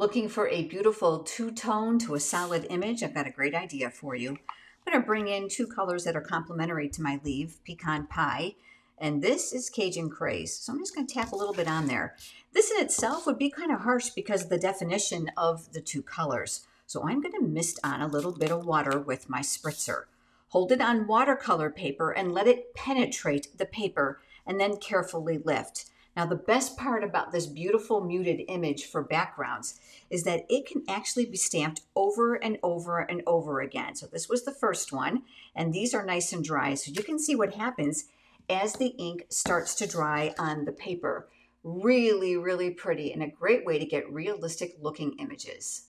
Looking for a beautiful two-tone to a solid image? I've got a great idea for you. I'm going to bring in two colors that are complementary to my leaf, pecan pie, and this is Cajun Craze. So I'm just going to tap a little bit on there. This in itself would be kind of harsh because of the definition of the two colors. So I'm going to mist on a little bit of water with my spritzer. Hold it on watercolor paper and let it penetrate the paper and then carefully lift. Now, the best part about this beautiful muted image for backgrounds is that it can actually be stamped over and over and over again. So this was the first one, and these are nice and dry. So you can see what happens as the ink starts to dry on the paper. Really, really pretty and a great way to get realistic looking images.